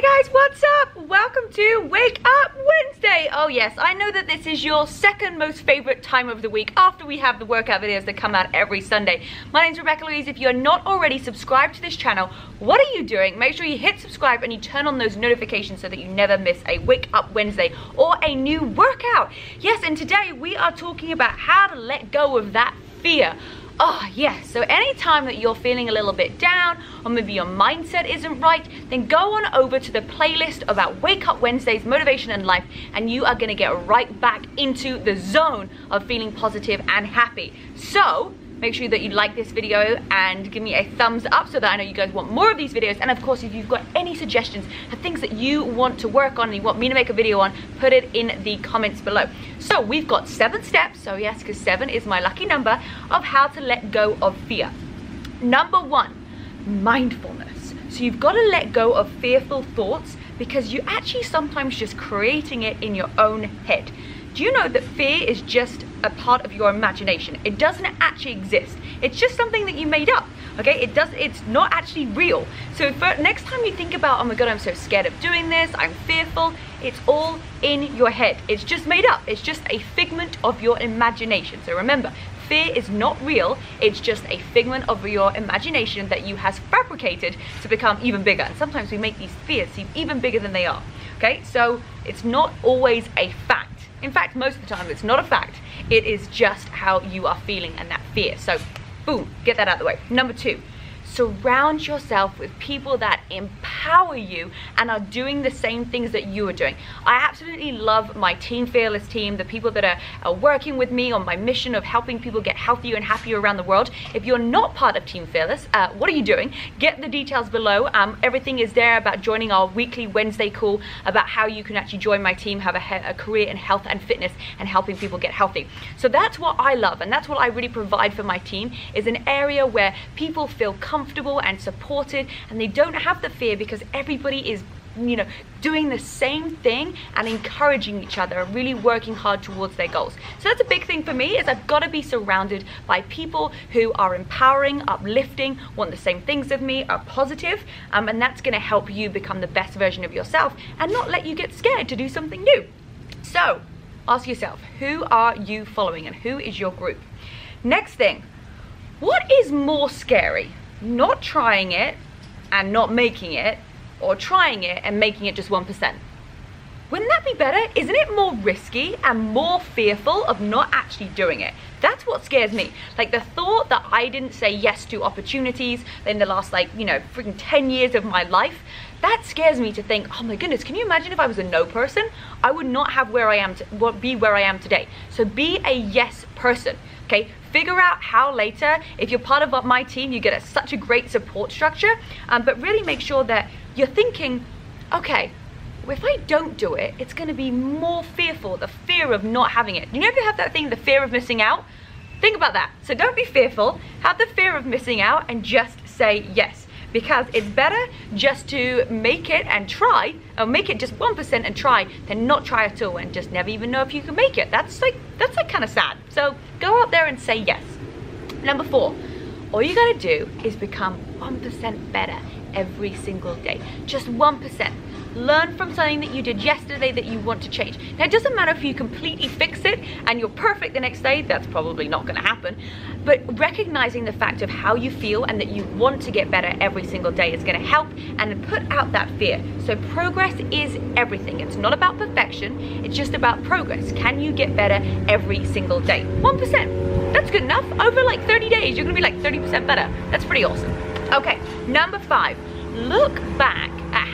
Hey guys, what's up? Welcome to Wake Up Wednesday. Oh yes, I know that this is your second most favorite time of the week after we have the workout videos that come out every Sunday. My name's Rebecca Louise. If you're not already subscribed to this channel, what are you doing? Make sure you hit subscribe and you turn on those notifications so that you never miss a Wake Up Wednesday or a new workout. Yes, and today we are talking about how to let go of that fear Oh, yes. So anytime that you're feeling a little bit down or maybe your mindset isn't right, then go on over to the playlist about Wake Up Wednesdays, Motivation and Life, and you are going to get right back into the zone of feeling positive and happy. So, Make sure that you like this video and give me a thumbs up so that I know you guys want more of these videos. And of course, if you've got any suggestions for things that you want to work on and you want me to make a video on, put it in the comments below. So we've got seven steps, so yes, because seven is my lucky number, of how to let go of fear. Number one, mindfulness. So you've got to let go of fearful thoughts because you're actually sometimes just creating it in your own head. Do you know that fear is just a part of your imagination. It doesn't actually exist. It's just something that you made up. Okay, it does. It's not actually real. So for, next time you think about, oh my god, I'm so scared of doing this. I'm fearful. It's all in your head. It's just made up. It's just a figment of your imagination. So remember, fear is not real. It's just a figment of your imagination that you has fabricated to become even bigger. And sometimes we make these fears seem even bigger than they are. Okay, so it's not always a fact. In fact, most of the time it's not a fact. It is just how you are feeling and that fear. So boom, get that out of the way. Number two, surround yourself with people that empower you and are doing the same things that you are doing. I absolutely love my Team Fearless team, the people that are, are, working with me on my mission of helping people get healthier and happier around the world. If you're not part of Team Fearless, uh, what are you doing? Get the details below. Um, everything is there about joining our weekly Wednesday call about how you can actually join my team, have a, a career in health and fitness and helping people get healthy. So that's what I love and that's what I really provide for my team is an area where people feel comfortable comfortable and supported and they don't have the fear because everybody is you know doing the same thing and encouraging each other and really working hard towards their goals. So that's a big thing for me is i've got to be surrounded by people who are empowering uplifting want the same things as me are positive um, and that's going to help you become the best version of yourself and not let you get scared to do something new. So ask yourself who are you following and who is your group? Next thing what is more scary not trying it and not making it, or trying it and making it just 1%. Wouldn't that be better? Isn't it more risky and more fearful of not actually doing it? That's what scares me. Like the thought that I didn't say yes to opportunities in the last like, you know, freaking 10 years of my life, that scares me to think, oh my goodness, can you imagine if I was a no person? I would not have where I am, to, be where I am today. So be a yes person, okay? Figure out how later, if you're part of my team, you get a, such a great support structure, um, but really make sure that you're thinking, okay, if I don't do it, it's gonna be more fearful, the fear of not having it. You know if you have that thing, the fear of missing out? Think about that. So don't be fearful, have the fear of missing out and just say yes because it's better just to make it and try or make it just 1% and try than not try at all and just never even know if you can make it. That's like that's like kind of sad. So go out there and say yes. Number four all you gotta do is become 1% better every single day. Just 1% learn from something that you did yesterday that you want to change. Now it doesn't matter if you completely fix it and you're perfect the next day, that's probably not gonna happen, but recognizing the fact of how you feel and that you want to get better every single day is gonna help and put out that fear. So progress is everything. It's not about perfection, it's just about progress. Can you get better every single day? 1%, that's good enough. Over like 30 days, you're gonna be like 30% better. That's pretty awesome. Okay, number five, look back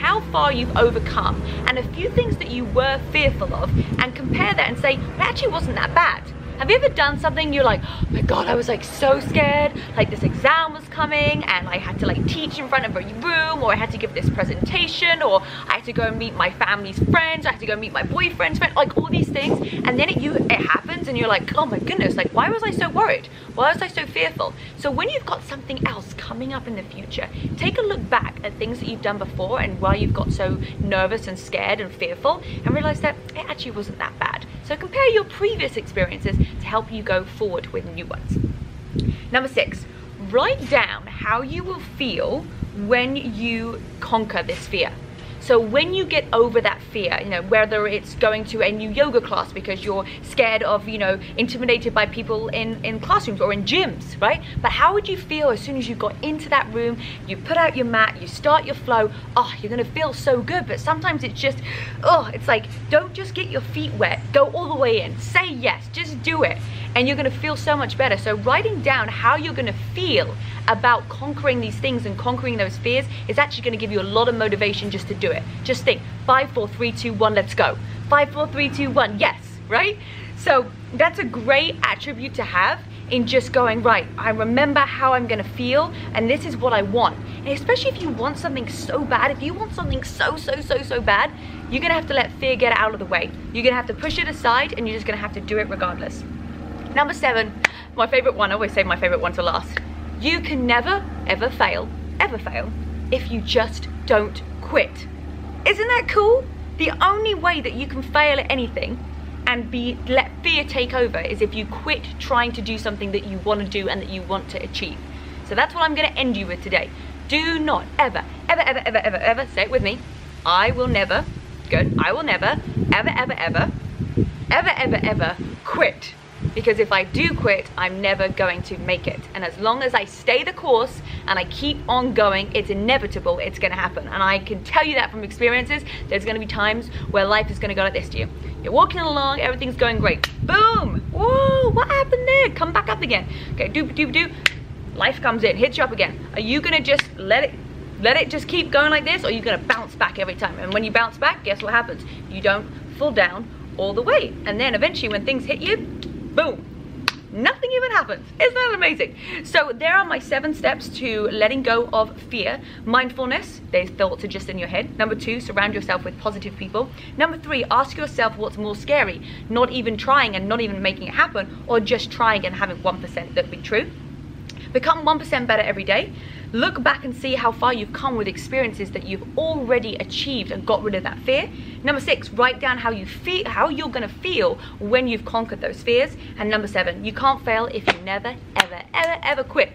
how far you've overcome and a few things that you were fearful of and compare that and say, it actually wasn't that bad. Have you ever done something you're like, oh my god, I was like so scared, like this exam was coming and I had to like teach in front of a room or I had to give this presentation or I had to go and meet my family's friends, I had to go meet my boyfriend's friend, like all these things and then it, you, it happens and you're like, oh my goodness, like why was I so worried? Why was I so fearful? So when you've got something else coming up in the future, take a look back at things that you've done before and why you've got so nervous and scared and fearful and realize that it actually wasn't that bad. So compare your previous experiences to help you go forward with new ones. Number six, write down how you will feel when you conquer this fear. So when you get over that fear, you know, whether it's going to a new yoga class because you're scared of, you know, intimidated by people in, in classrooms or in gyms, right? But how would you feel as soon as you got into that room, you put out your mat, you start your flow, oh, you're gonna feel so good. But sometimes it's just, oh, it's like, don't just get your feet wet, go all the way in, say yes, just do it. And you're gonna feel so much better. So writing down how you're gonna feel about conquering these things and conquering those fears is actually gonna give you a lot of motivation just to do it. Just think, five, four, three, two, one, let's go. Five, four, three, two, one, yes, right? So that's a great attribute to have in just going, right, I remember how I'm gonna feel and this is what I want. And especially if you want something so bad, if you want something so, so, so, so bad, you're gonna have to let fear get out of the way. You're gonna have to push it aside and you're just gonna have to do it regardless. Number seven, my favorite one, I always save my favorite one to last. You can never, ever fail, ever fail, if you just don't quit. Isn't that cool? The only way that you can fail at anything and be let fear take over is if you quit trying to do something that you want to do and that you want to achieve. So that's what I'm going to end you with today. Do not ever, ever, ever, ever, ever, ever, say it with me. I will never, good, I will never, ever, ever, ever, ever, ever, ever quit because if I do quit, I'm never going to make it. And as long as I stay the course and I keep on going, it's inevitable, it's gonna happen. And I can tell you that from experiences, there's gonna be times where life is gonna go like this to you. You're walking along, everything's going great. Boom! Whoa, what happened there? Come back up again. Okay, doop doop doop. Life comes in, hits you up again. Are you gonna just let it let it just keep going like this or are you gonna bounce back every time? And when you bounce back, guess what happens? You don't fall down all the way. And then eventually when things hit you, boom, nothing even happens. Isn't that amazing? So there are my seven steps to letting go of fear. Mindfulness, those thoughts are just in your head. Number two, surround yourself with positive people. Number three, ask yourself what's more scary. Not even trying and not even making it happen, or just trying and having 1% that be true. Become 1% better every day. Look back and see how far you've come with experiences that you've already achieved and got rid of that fear. Number six, write down how you feel, how you're gonna feel when you've conquered those fears. And number seven, you can't fail if you never, ever, ever, ever quit.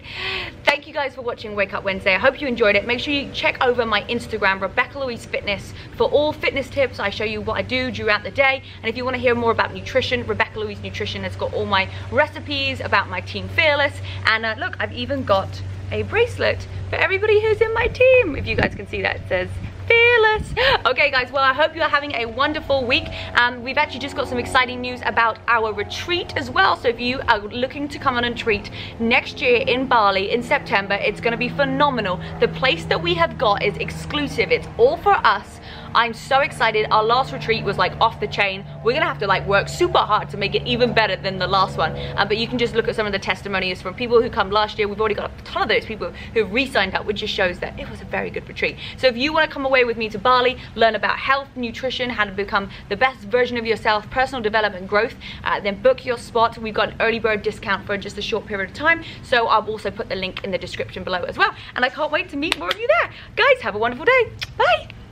Thank you guys for watching Wake Up Wednesday. I hope you enjoyed it. Make sure you check over my Instagram, Rebecca Louise Fitness, for all fitness tips. I show you what I do throughout the day. And if you wanna hear more about nutrition, Rebecca Louise Nutrition has got all my recipes about my team Fearless. And uh, look, I've even got a bracelet for everybody who's in my team. If you guys can see that, it says fearless okay guys well i hope you are having a wonderful week um, we've actually just got some exciting news about our retreat as well so if you are looking to come on a retreat next year in bali in september it's going to be phenomenal the place that we have got is exclusive it's all for us I'm so excited. Our last retreat was like off the chain. We're gonna have to like work super hard to make it even better than the last one. Um, but you can just look at some of the testimonies from people who come last year. We've already got a ton of those people who re-signed up, which just shows that it was a very good retreat. So if you wanna come away with me to Bali, learn about health, nutrition, how to become the best version of yourself, personal development, growth, uh, then book your spot. We've got an early bird discount for just a short period of time. So I'll also put the link in the description below as well. And I can't wait to meet more of you there. Guys, have a wonderful day. Bye.